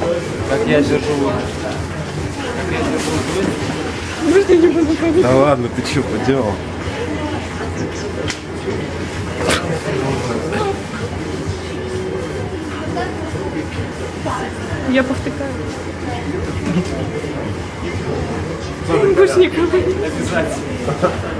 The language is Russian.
Как я держу. Можно не буду говорить? Да ладно, ты что поделал? Я повтыкаю. Больше никого. Обязательно.